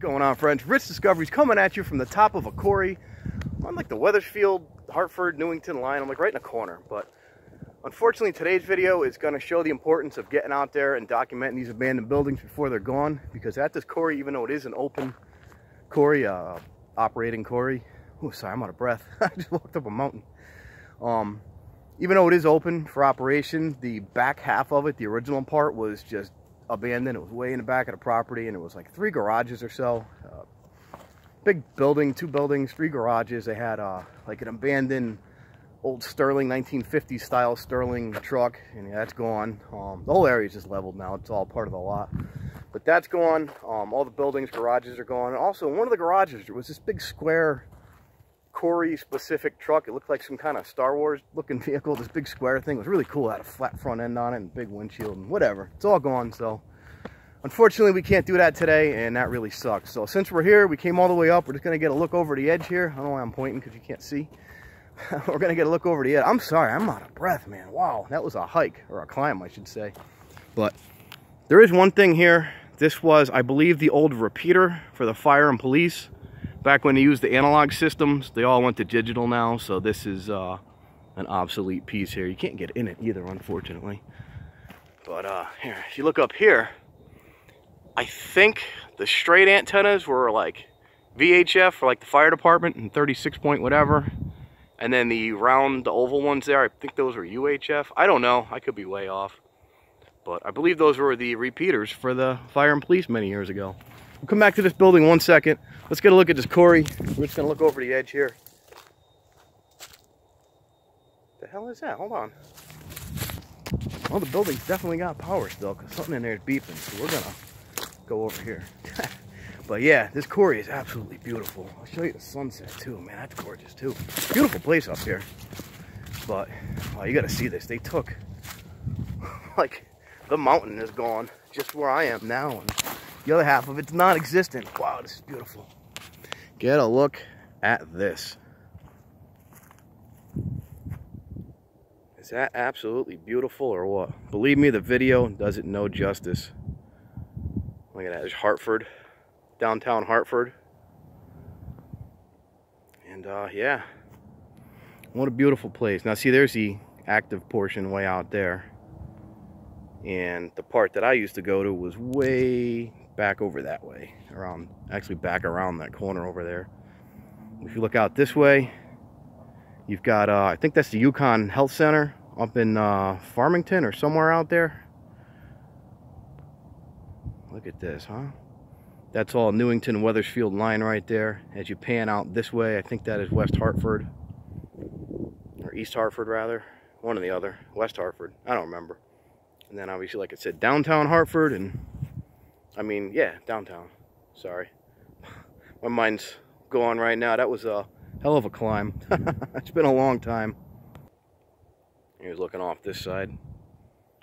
going on friends? Rich discoveries coming at you from the top of a quarry on like the wethersfield hartford newington line. I'm like right in the corner. But unfortunately today's video is going to show the importance of getting out there and documenting these abandoned buildings before they're gone. Because at this quarry even though it is an open quarry uh operating quarry oh sorry i'm out of breath. I just walked up a mountain. Um even though it is open for operation the back half of it the original part was just abandoned. It was way in the back of the property and it was like three garages or so. Uh, big building, two buildings, three garages. They had uh, like an abandoned old Sterling 1950s style Sterling truck and yeah, that's gone. Um, the whole area is just leveled now. It's all part of the lot. But that's gone. Um, all the buildings, garages are gone. Also, one of the garages, was this big square Quarry specific truck. It looked like some kind of Star Wars looking vehicle. This big square thing it was really cool. It had a flat front end on it and big windshield and whatever. It's all gone. So unfortunately we can't do that today and that really sucks. So since we're here, we came all the way up. We're just going to get a look over the edge here. I don't know why I'm pointing because you can't see. we're going to get a look over the edge. I'm sorry. I'm out of breath, man. Wow. That was a hike or a climb, I should say. But there is one thing here. This was, I believe, the old repeater for the fire and police back when they used the analog systems, they all went to digital now, so this is uh, an obsolete piece here. You can't get in it either, unfortunately. But uh, here, if you look up here, I think the straight antennas were like VHF for like the fire department and 36 point whatever. And then the round, the oval ones there, I think those were UHF. I don't know, I could be way off. But I believe those were the repeaters for the fire and police many years ago. We'll come back to this building one second. Let's get a look at this quarry. We're just gonna look over the edge here. The hell is that? Hold on. Well, the building's definitely got power still because something in there is beeping. So we're gonna go over here. but yeah, this quarry is absolutely beautiful. I'll show you the sunset too. Man, that's gorgeous too. Beautiful place up here. But, oh, you gotta see this. They took, like, the mountain is gone just where I am now. And the other half of it's non-existent. Wow, this is beautiful. Get a look at this. Is that absolutely beautiful or what? Believe me, the video does it no justice. Look at that, there's Hartford, downtown Hartford. And uh, yeah, what a beautiful place. Now see, there's the active portion way out there. And the part that I used to go to was way back over that way around actually back around that corner over there. If you look out this way you've got uh, I think that's the UConn Health Center up in uh, Farmington or somewhere out there. Look at this huh? That's all Newington Wethersfield line right there. As you pan out this way I think that is West Hartford. Or East Hartford rather. One or the other. West Hartford. I don't remember. And then obviously like I said downtown Hartford and I mean, yeah, downtown. Sorry. My mind's going right now. That was a hell of a climb. it's been a long time. He's looking off this side.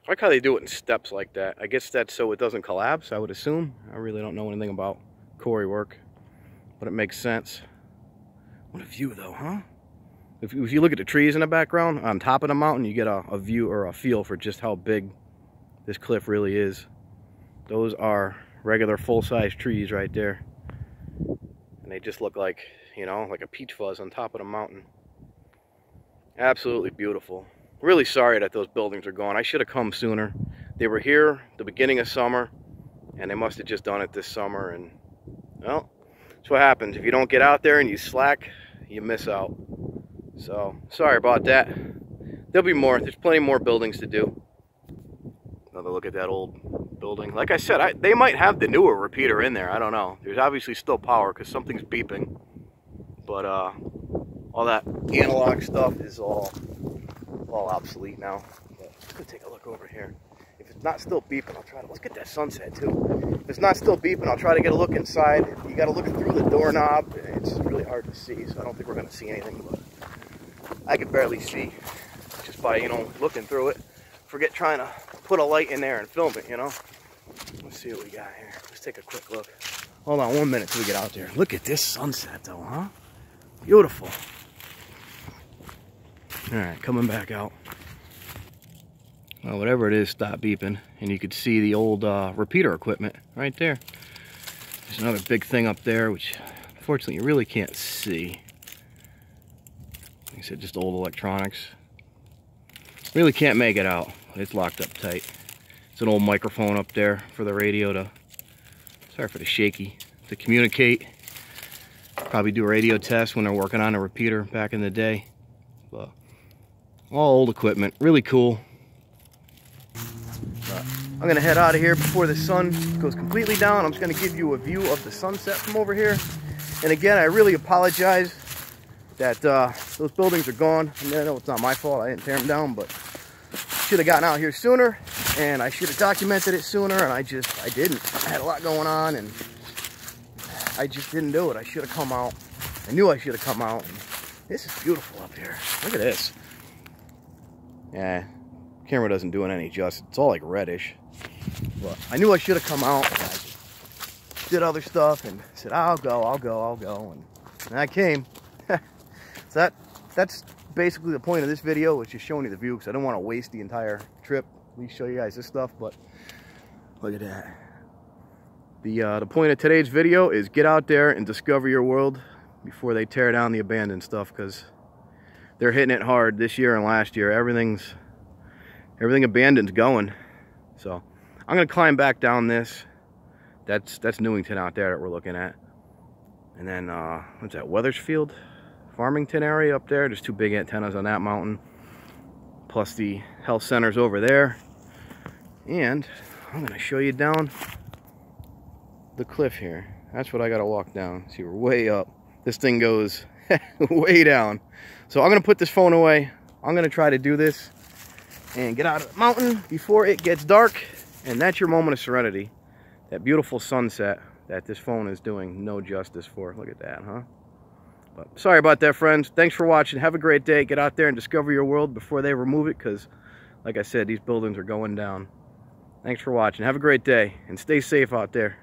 I like how they do it in steps like that. I guess that's so it doesn't collapse, I would assume. I really don't know anything about quarry work, but it makes sense. What a view though, huh? If, if you look at the trees in the background, on top of the mountain, you get a, a view or a feel for just how big this cliff really is. Those are regular full-size trees right there. And they just look like, you know, like a peach fuzz on top of the mountain. Absolutely beautiful. Really sorry that those buildings are gone. I should have come sooner. They were here the beginning of summer, and they must have just done it this summer. And, well, that's what happens. If you don't get out there and you slack, you miss out. So, sorry about that. There'll be more. There's plenty more buildings to do. Another look at that old building. Like I said, I, they might have the newer repeater in there. I don't know. There's obviously still power because something's beeping. But uh, all that analog stuff is all all obsolete now. But let's go take a look over here. If it's not still beeping, I'll try to, let's get that sunset too. If it's not still beeping, I'll try to get a look inside. You gotta look through the doorknob. It's really hard to see, so I don't think we're gonna see anything, but I can barely see just by, you know, looking through it. Forget trying to put a light in there and film it, you know? Let's see what we got here. Let's take a quick look. Hold on one minute till we get out there. Look at this sunset though, huh? Beautiful. All right, coming back out. Well, whatever it is, stop beeping. And you could see the old uh, repeater equipment right there. There's another big thing up there, which unfortunately you really can't see. Like I said, just old electronics. Really can't make it out. It's locked up tight. It's an old microphone up there for the radio to, sorry for the shaky, to communicate. Probably do a radio test when they're working on a repeater back in the day. But all old equipment, really cool. I'm gonna head out of here before the sun goes completely down. I'm just gonna give you a view of the sunset from over here. And again, I really apologize that uh, those buildings are gone. I, mean, I know it's not my fault, I didn't tear them down, but should have gotten out here sooner and I should have documented it sooner and I just, I didn't. I had a lot going on and I just didn't do it. I should have come out. I knew I should have come out. this is beautiful up here. Look at this. Yeah, camera doesn't do it any justice. It's all like reddish. But I knew I should have come out. I did other stuff and said, I'll go, I'll go, I'll go. And, and I came. That that's basically the point of this video was just showing you the view because I don't want to waste the entire trip. At least show you guys this stuff, but look at that. The, uh, the point of today's video is get out there and discover your world before they tear down the abandoned stuff because they're hitting it hard this year and last year. Everything's everything abandoned's going. So I'm gonna climb back down this. That's that's Newington out there that we're looking at. And then uh, what's that, Wethersfield? Farmington area up there. There's two big antennas on that mountain. Plus the health centers over there. And I'm going to show you down the cliff here. That's what I got to walk down. See, we're way up. This thing goes way down. So I'm going to put this phone away. I'm going to try to do this and get out of the mountain before it gets dark. And that's your moment of serenity. That beautiful sunset that this phone is doing no justice for. Look at that, huh? But sorry about that, friends. Thanks for watching. Have a great day. Get out there and discover your world before they remove it because, like I said, these buildings are going down. Thanks for watching. Have a great day and stay safe out there.